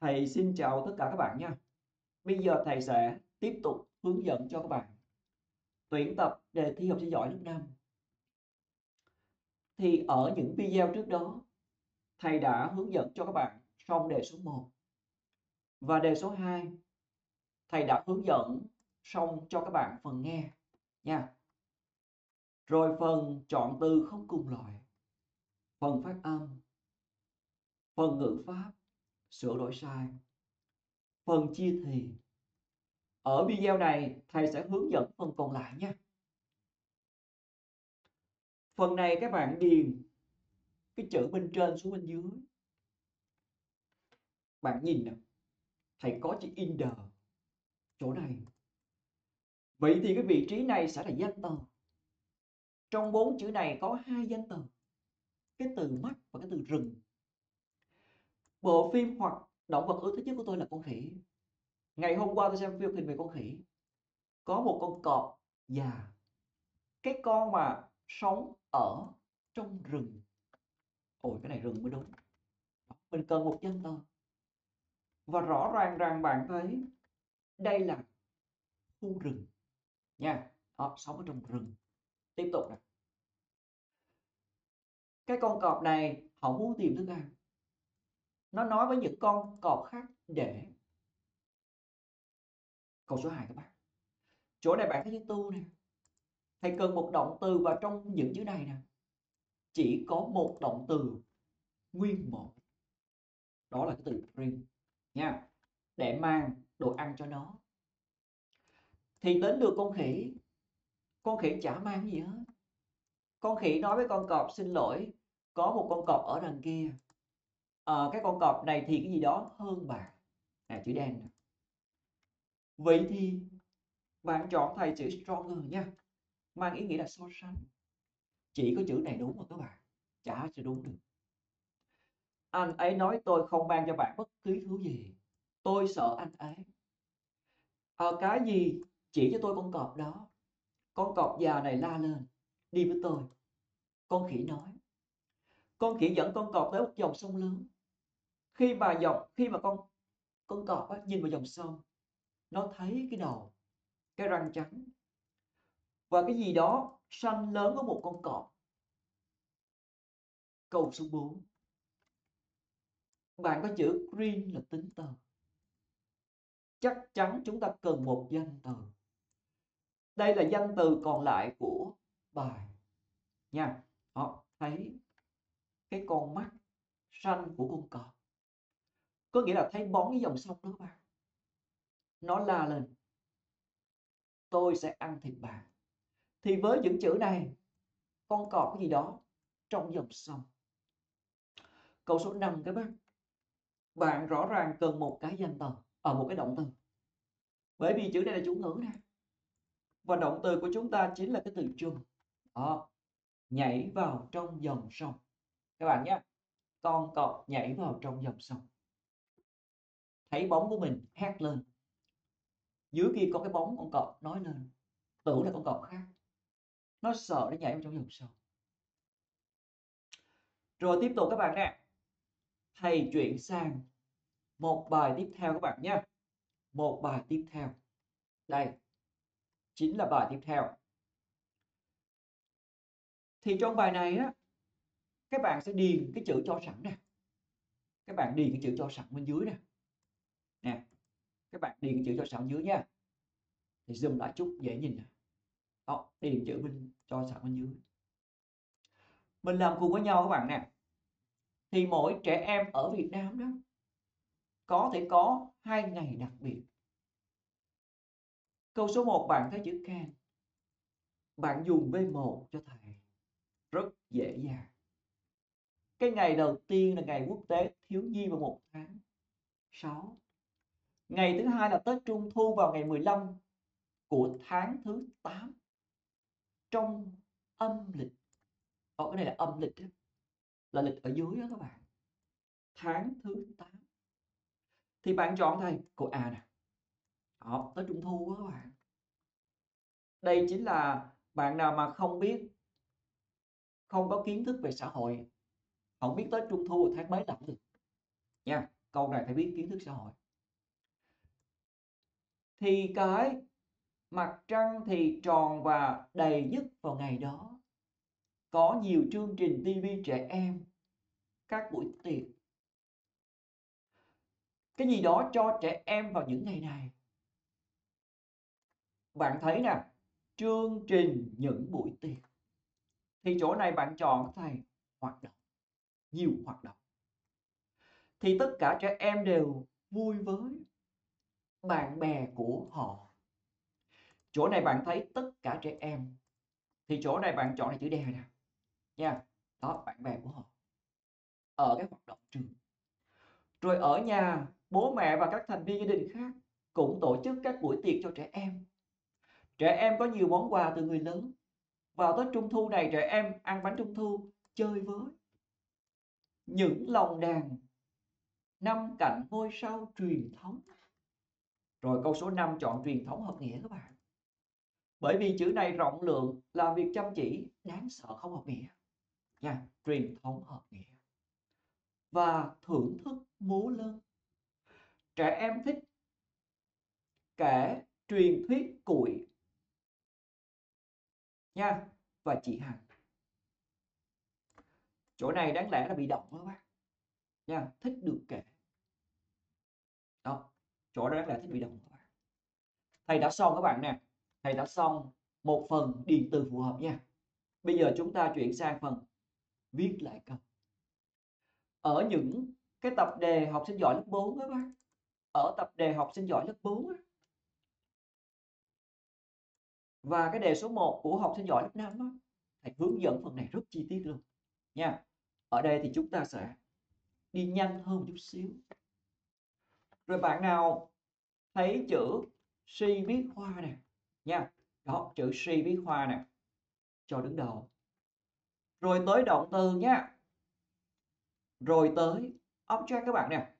Thầy xin chào tất cả các bạn nha. Bây giờ thầy sẽ tiếp tục hướng dẫn cho các bạn tuyển tập đề thi học sinh giỏi lớp 5. Thì ở những video trước đó, thầy đã hướng dẫn cho các bạn xong đề số 1 và đề số 2. Thầy đã hướng dẫn xong cho các bạn phần nghe nha. Rồi phần chọn từ không cùng loại, phần phát âm, phần ngữ pháp, sửa đổi sai, phần chia thì. Ở video này thầy sẽ hướng dẫn phần còn lại nhé Phần này các bạn điền cái chữ bên trên xuống bên dưới. Bạn nhìn nè, thầy có chữ in chỗ này. Vậy thì cái vị trí này sẽ là danh từ. Trong bốn chữ này có hai danh từ. Cái từ mắt và cái từ rừng. Bộ phim hoặc động vật ưa thích nhất của tôi là con khỉ. Ngày hôm qua tôi xem phim hình về con khỉ. Có một con cọp già. Cái con mà sống ở trong rừng. Ôi cái này rừng mới đúng. Mình cần một danh từ. Và rõ ràng rằng bạn thấy đây là khu rừng nha. Đó, sống ở trong rừng. Tiếp tục nè. Cái con cọp này họ muốn tìm thức ăn. Nó nói với những con cọp khác để câu số 2 các bạn. Chỗ này bạn thấy chữ tu nè. Thầy cần một động từ và trong những chữ này nè, chỉ có một động từ nguyên một. Đó là cái từ bring nha. Để mang đồ ăn cho nó. Thì đến được con khỉ. Con khỉ chả mang gì hết. Con khỉ nói với con cọp, xin lỗi. Có một con cọp ở đằng kia. À, cái con cọp này thì cái gì đó hơn bạn. À, chữ đen. Vậy thì bạn chọn thầy chữ stronger nha. Mang ý nghĩa là so sánh. Chỉ có chữ này đúng mà các bạn. Chả sẽ đúng được. Anh ấy nói tôi không mang cho bạn bất cứ thứ gì. Tôi sợ anh ấy. À, cái gì chỉ cho tôi con cọp đó. Con cọp già này la lên. Đi với tôi. Con khỉ nói. Con khỉ dẫn con cọp tới một dòng sông lớn. Khi mà dòng khi mà con con cọp á, nhìn vào dòng sông, nó thấy cái đầu, cái răng trắng và cái gì đó xanh lớn của một con cọp. Câu số 4. Bạn có chữ green là tính từ. Chắc chắn chúng ta cần một danh từ. Đây là danh từ còn lại của bài. Nha. Họ thấy cái con mắt xanh của con cọp. Có nghĩa là thấy bóng cái dòng sông đó bạn. Nó la lên. Tôi sẽ ăn thịt bà Thì với những chữ này, con cọp cái gì đó trong dòng sông. Câu số 5 các bác. Bạn rõ ràng cần một cái danh từ, ở à, một cái động từ. Bởi vì chữ này là chủ ngữ nè. Và động từ của chúng ta chính là cái từ chung. Đó. Nhảy vào trong dòng sông. Các bạn nhé. Con cọp nhảy vào trong dòng sông. Thấy bóng của mình hét lên. Dưới kia có cái bóng con cọp nói lên. Tưởng là con cọp khác. Nó sợ nó nhảy vào trong dòng sâu Rồi tiếp tục các bạn nè. Thầy chuyển sang một bài tiếp theo các bạn nhé. Một bài tiếp theo. Đây. Chính là bài tiếp theo. Thì trong bài này á, các bạn sẽ điền cái chữ cho sẵn nè. Các bạn điền cái chữ cho sẵn bên dưới nè. Nè. Các bạn điền chữ cho sẵn dưới nha. Thì zoom lại chút dễ nhìn nè. Đó, điền chữ mình cho sẵn bên dưới. Mình làm cùng với nhau các bạn nè. Thì mỗi trẻ em ở Việt Nam đó có thể có hai ngày đặc biệt. Câu số 1 bạn thấy chữ can. Bạn dùng V1 cho thầy. Rất dễ dàng. Cái ngày đầu tiên là ngày quốc tế thiếu nhi vào một tháng 6. Ngày thứ hai là Tết Trung Thu vào ngày 15 của tháng thứ 8 trong âm lịch. Ở cái này là âm lịch đó. Là lịch ở dưới đó các bạn. Tháng thứ 8. Thì bạn chọn thầy của A nè. Đó, Tết Trung Thu đó các bạn. Đây chính là bạn nào mà không biết không có kiến thức về xã hội không biết Tết Trung Thu tháng mấy lận được nha câu này phải biết kiến thức xã hội thì cái mặt trăng thì tròn và đầy nhất vào ngày đó. Có nhiều chương trình TV trẻ em các buổi tiệc. Cái gì đó cho trẻ em vào những ngày này. Bạn thấy nè, chương trình những buổi tiệc. Thì chỗ này bạn chọn thầy hoạt động, nhiều hoạt động. Thì tất cả trẻ em đều vui với bạn bè của họ. Chỗ này bạn thấy tất cả trẻ em, thì chỗ này bạn chọn là chữ đè nè, nha. Đó, bạn bè của họ. Ở cái hoạt động trường. Rồi ở nhà, bố mẹ và các thành viên gia đình khác cũng tổ chức các buổi tiệc cho trẻ em. Trẻ em có nhiều món quà từ người lớn. Vào Tết Trung Thu này, trẻ em ăn bánh Trung Thu, chơi với. Những lồng đàn, năm cạnh ngôi sao truyền thống rồi câu số 5 chọn truyền thống hợp nghĩa các bạn. Bởi vì chữ này rộng lượng, làm việc chăm chỉ, đáng sợ không hợp nghĩa. Nha, truyền thống hợp nghĩa. Và thưởng thức múa lân. Trẻ em thích kể truyền thuyết củi nha, và chị Hằng. Chỗ này đáng lẽ là bị động đó các bác nha, thích được kể. Đó chỗ đó là thiết bị động hóa thầy đã xong các bạn nè. Thầy đã xong một phần điện từ phù hợp nha. Bây giờ chúng ta chuyển sang phần viết lại câu. Ở những cái tập đề học sinh giỏi lớp 4 các bác ở tập đề học sinh giỏi lớp 4 á, và cái đề số 1 của học sinh giỏi lớp 5 á, thầy hướng dẫn phần này rất chi tiết luôn nha. Ở đây thì chúng ta sẽ đi nhanh hơn một chút xíu rồi bạn nào thấy chữ si biết hoa nè, nha. Đó, chữ si biết hoa nè. Cho đứng đầu. Rồi tới động từ nha. Rồi tới object các bạn nè.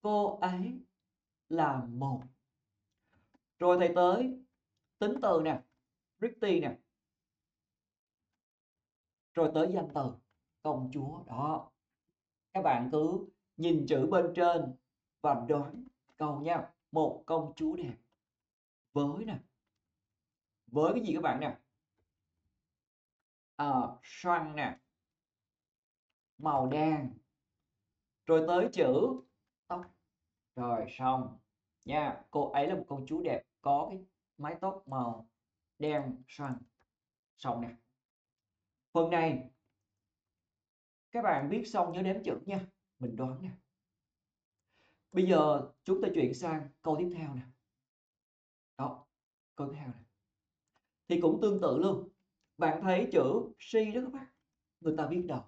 Cô ấy là một. Rồi thầy tới tính từ nè pretty nè. Rồi tới danh từ, công chúa. Đó. Các bạn cứ nhìn chữ bên trên và đoán câu nha một công chúa đẹp. Với nè với cái gì các bạn nè? À, xoăn nè màu đen. Rồi tới chữ tóc. Rồi xong. Nha cô ấy là một công chúa đẹp có cái mái tóc màu đen xoăn. Xong nè. Phần này các bạn viết xong nhớ đếm chữ nha. Mình đoán nè bây giờ chúng ta chuyển sang câu tiếp theo nè. Đó, câu tiếp theo nè. Thì cũng tương tự luôn. Bạn thấy chữ si đó các bác người ta viết đầu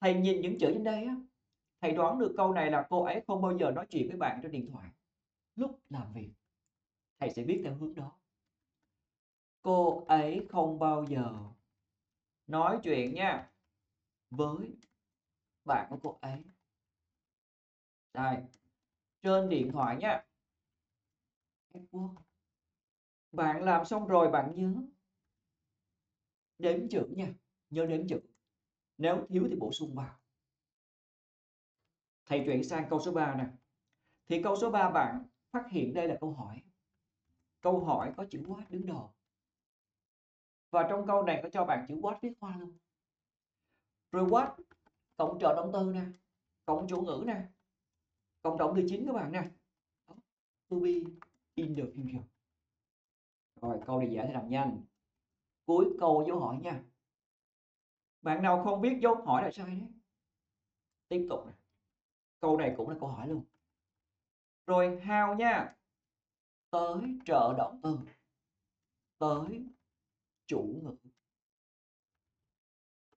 thầy nhìn những chữ trên đây á, thầy đoán được câu này là cô ấy không bao giờ nói chuyện với bạn trên điện thoại. Lúc làm việc, thầy sẽ viết theo hướng đó. Cô ấy không bao giờ nói chuyện nha, với bạn của cô ấy đây, trên điện thoại nha bạn làm xong rồi bạn nhớ đếm chữ nha, nhớ đếm chữ. Nếu thiếu thì bổ sung vào. Thầy chuyển sang câu số 3 nè. Thì câu số 3 bạn phát hiện đây là câu hỏi. Câu hỏi có chữ what đứng đầu. Và trong câu này có cho bạn chữ what viết hoa luôn. Rồi what, cộng trợ động từ nè, cộng chủ ngữ nè cộng động từ chính các bạn nè to be in the future. Rồi, câu này dễ thì làm nhanh. Cuối câu dấu hỏi nha. Bạn nào không biết dấu hỏi là sai đấy? Tiếp tục nè. Câu này cũng là câu hỏi luôn. Rồi hao nha. Tới trợ động từ. Tới chủ ngữ.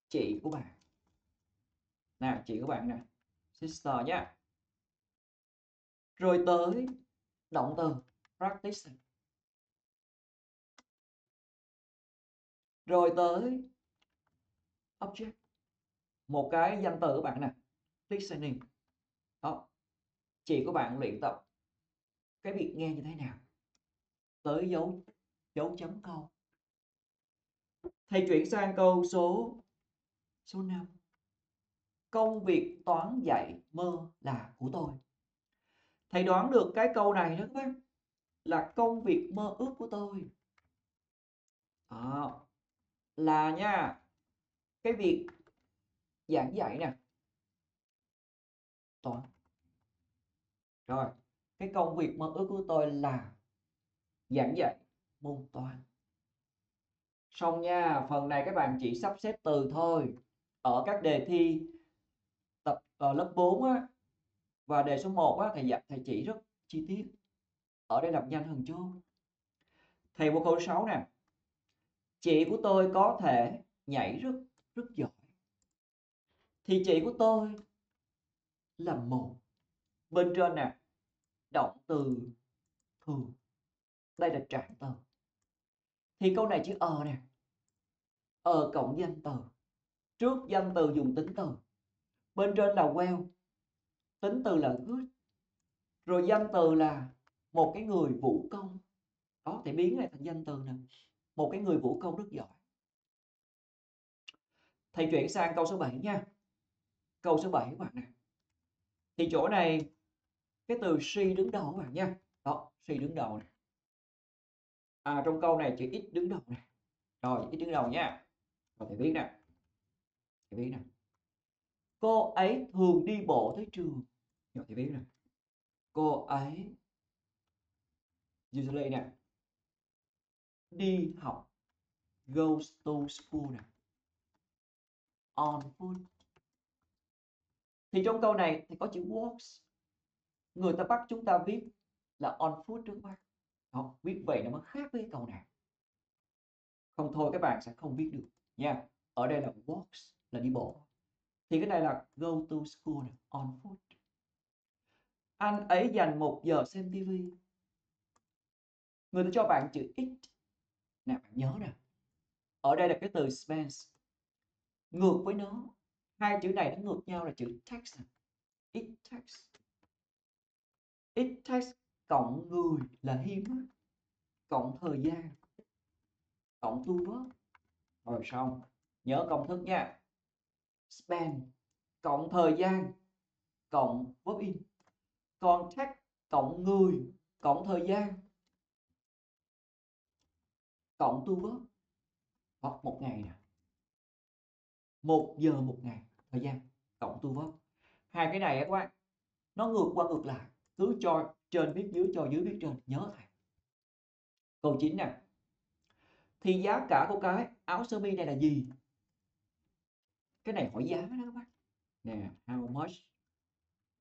Chị của bạn. Nè chị của bạn nè. Sister nhá rồi tới động từ practice rồi tới object. Một cái danh từ của bạn nè, listening. Đó chỉ của bạn luyện tập cái việc nghe như thế nào? Tới dấu dấu chấm câu. Thầy chuyển sang câu số số 5 công việc toán dạy mơ là của tôi thầy đoán được cái câu này đó các bác là công việc mơ ước của tôi. À, là nha cái việc giảng dạy nè. Toán rồi cái công việc mơ ước của tôi là giảng dạy môn toán. Xong nha phần này các bạn chỉ sắp xếp từ thôi. Ở các đề thi tập ở lớp 4 á và đề số 1 á, thầy dạy, thầy chỉ rất chi tiết. Ở đây đọc nhanh hơn chưa thầy qua câu 6 nè. Chị của tôi có thể nhảy rất rất giỏi. Thì chị của tôi là một. Bên trên nè, động từ thường. Đây là trạng từ. Thì câu này chữ ờ nè. Ờ cộng danh từ. Trước danh từ dùng tính từ. Bên trên là well tính từ là good rồi danh từ là một cái người vũ công. Đó, thì biến lại thành danh từ nè. Một cái người vũ công rất giỏi. Thầy chuyển sang câu số 7 nha. Câu số 7 các bạn nè. Thì chỗ này, cái từ she đứng đầu các bạn nha. Đó she đứng đầu này à trong câu này chữ ít đứng đầu nè. Rồi, ít đứng đầu nha. Rồi, thầy viết nè. Thầy viết nè. Cô ấy thường đi bộ tới trường nhỏ thì viết này. Cô ấy usually nè. Đi học goes to school nè. On foot. Thì trong câu này thì có chữ walks. Người ta bắt chúng ta viết là on foot trước mắt đó, viết vậy nó mới khác với câu nào không thôi các bạn sẽ không viết được nha. Ở đây là walks là đi bộ. Thì cái này là go to school on foot anh ấy dành một giờ xem tivi người ta cho bạn chữ ít nè bạn nhớ nè. Ở đây là cái từ spends ngược với nó hai chữ này nó ngược nhau là chữ tax. it tax, it tax cộng người là hiếm. cộng thời gian. Cộng tu vớt rồi xong. Nhớ công thức nha. Spend cộng thời gian cộng verb in contact cộng người cộng thời gian. Cộng tu vớt hoặc một ngày nè. Một giờ một ngày, thời gian cộng tu vớt hai cái này các bạn, nó ngược qua ngược lại. Cứ cho trên viết dưới, cho dưới viết trên, nhớ thầy. Câu 9 nè. Thì giá cả của cái áo sơ mi này là gì? Cái này hỏi giá đó các bác nè how much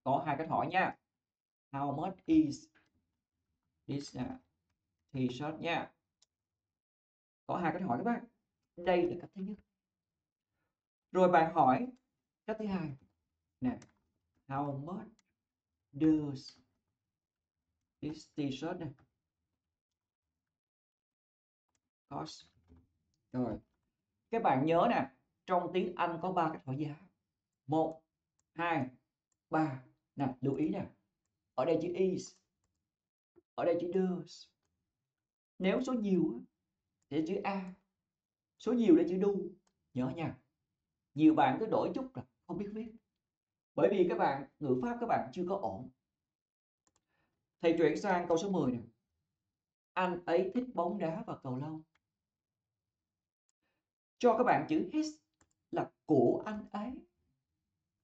có hai cách hỏi nha how much is this à, t-shirt nha? Có hai cách hỏi các bạn. đây là cách thứ nhất. Rồi bạn hỏi cách thứ hai. Nè, how much does this t-shirt này cost. Rồi, các bạn nhớ nè, trong tiếng Anh có ba cách hỏi giá. Một, hai, ba. Nè, lưu ý nè ở đây chữ is. Ở đây chữ does. Nếu số nhiều thì chữ a. Số nhiều là chữ do nhớ nha. Nhiều bạn cứ đổi chút là không biết viết. Bởi vì các bạn, ngữ pháp các bạn chưa có ổn. Thầy chuyển sang câu số 10 nè. Anh ấy thích bóng đá và cầu lông. Cho các bạn chữ his là của anh ấy.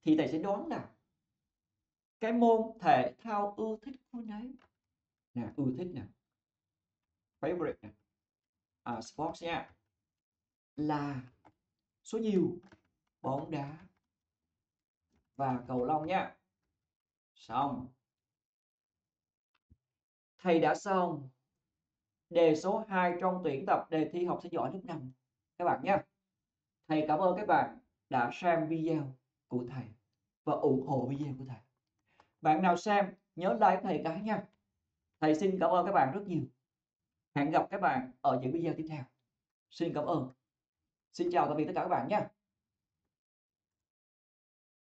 Thì thầy sẽ đoán là cái môn thể thao ưa thích của anh ấy nè ưa thích nè. Favorite nè. À, sports nha. Là số nhiều bóng đá và cầu lông nha. Xong. Thầy đã xong đề số 2 trong tuyển tập đề thi học sinh giỏi lớp 5 các bạn nhé thầy cảm ơn các bạn đã xem video của thầy và ủng hộ video của thầy bạn nào xem, nhớ like thầy cái nha. Thầy xin cảm ơn các bạn rất nhiều. Hẹn gặp các bạn ở những video tiếp theo. Xin cảm ơn. Xin chào tạm biệt tất cả các bạn nha.